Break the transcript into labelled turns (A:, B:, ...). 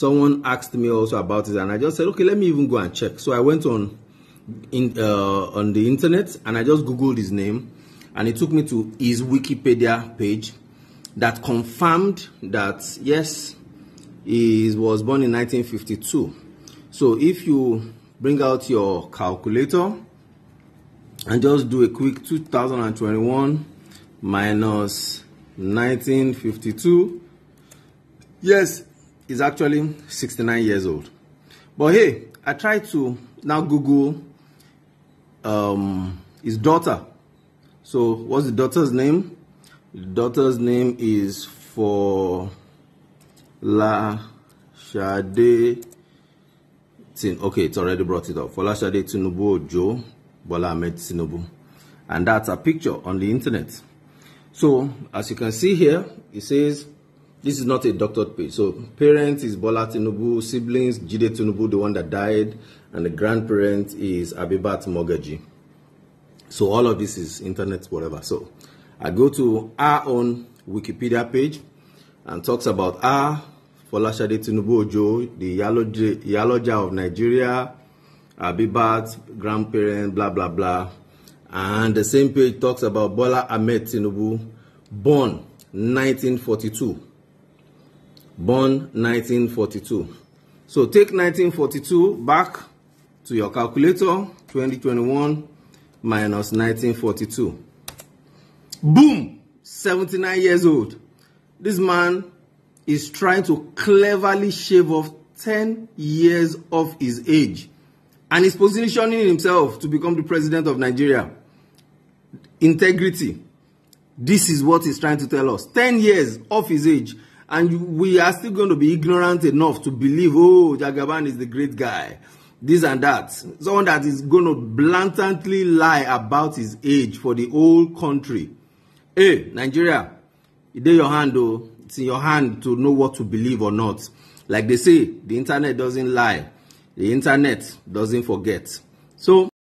A: someone asked me also about it, and I just said, okay, let me even go and check. So I went on in uh, on the internet and I just googled his name, and it took me to his Wikipedia page that confirmed that yes, he was born in 1952. So if you bring out your calculator and just do a quick 2021 minus 1952 yes he's actually 69 years old but hey i tried to now google um, his daughter so what's the daughter's name the daughter's name is for la Shade. Okay, it's already brought it up. Folashade Tinubu Ojo Bola Ahmed Tinubu. And that's a picture on the internet. So, as you can see here, it says this is not a doctored page. So, parents is Bola Tinubu, siblings Jide Tinubu, the one that died, and the grandparent is Abibat Mogaji. So, all of this is internet, whatever. So, I go to our own Wikipedia page and talks about our Folashade Tinubu Ojo, the Yaloja of Nigeria, Abibat, grandparent, blah, blah, blah. And the same page talks about Bola Ahmed Tinubu, born 1942. Born 1942. So take 1942 back to your calculator, 2021 minus 1942. Boom! 79 years old. This man is trying to cleverly shave off 10 years of his age and is positioning himself to become the president of Nigeria. Integrity. This is what he's trying to tell us. 10 years of his age. And we are still going to be ignorant enough to believe, oh, Jagaban is the great guy. This and that. Someone that is going to blatantly lie about his age for the whole country. Hey, Nigeria, it's in your hand, though. It's in your hand to know what to believe or not. Like they say, the internet doesn't lie. The internet doesn't forget. So